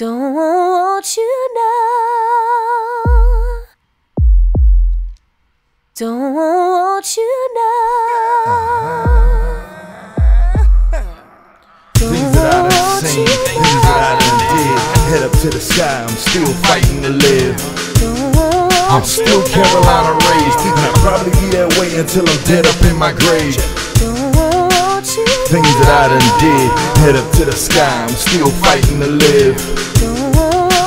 Don't want you now. Don't want you know? Things that I done seen, things that I done did. Head up to the sky, I'm still fighting to live. I'm still Carolina raised, and I'll probably be that way until I'm dead up in my grave. Things that I done did, head up to the sky, I'm still fighting to live.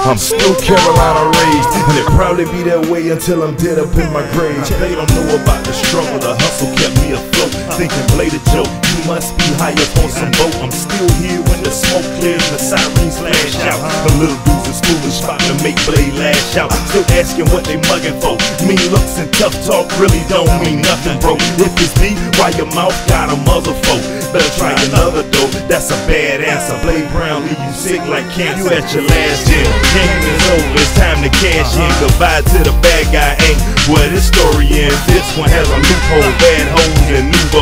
I'm still Carolina raised, and it probably be that way until I'm dead up in my grave. They don't know about the struggle, the hustle kept me afloat. Thinking play the joke, must be high up on some boat. I'm still here when the smoke clears, the sirens lash out. The little dudes is foolish, fighting to make blade lash out. Still asking what they mugging for. Mean looks and tough talk really don't mean nothing, bro. If it's me, why your mouth got a mother folk? Better try another though, that's a bad answer. Blade Brown leave you sick like cancer. You at your last year. Game is over, it's time to cash in. Uh-huh. Goodbye to the bad guy, ain't where this story ends. This one has a loophole, bad hoes and nouveau.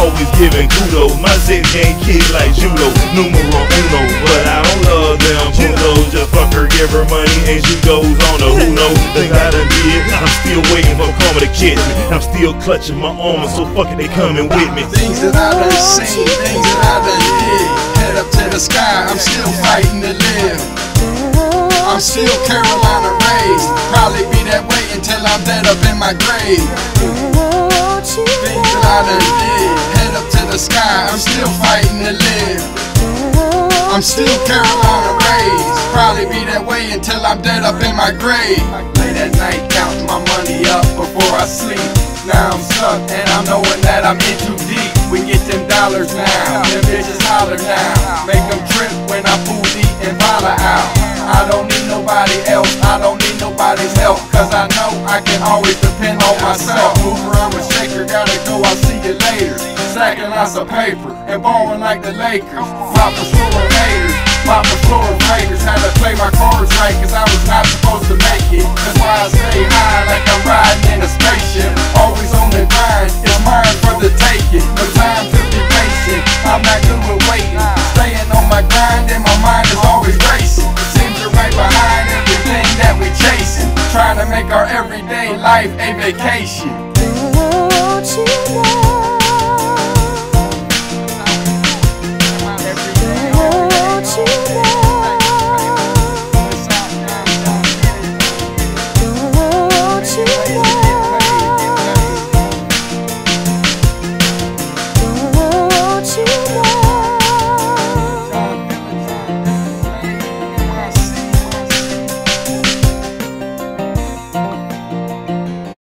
Always giving kudos. My zit game kid like judo, numero uno. But I don't love them putos. Just fuck her, give her money, and she goes on to who knows. Think I done did. I'm still waiting for karma to catch me. I'm still clutching my armor, so fuck it, they coming with me. Things that I done seen, things that I done did. Head up to the sky, I'm still fighting to live. I'm still Carolina raised. Probably be that way until I'm dead up in my grave. Things that I done did. Sky, I'm still fighting to live. I'm still Carolina raised. Probably be that way until I'm dead up in my grave. Late at night, counting my money up before I sleep. Now I'm stuck and I'm knowing that I'm in too deep. We get them dollars now, them bitches holler now. Make them trip when I pull deep and holler out. I don't need nobody else, I don't need nobody's help. Cause I know I can always Lots of paper and balling like the Lakers. Floor of haters, floor of haters. Had to play my cards right, cause I was not supposed to make it. That's why I stay high like I'm riding in a spaceship. Always on the grind, it's mine for the taking. No time to be patient, I'm not good with waiting. Staying on my grind and my mind is always racing. Seems you're right behind everything that we chasing. Trying to make our everyday life a vacation.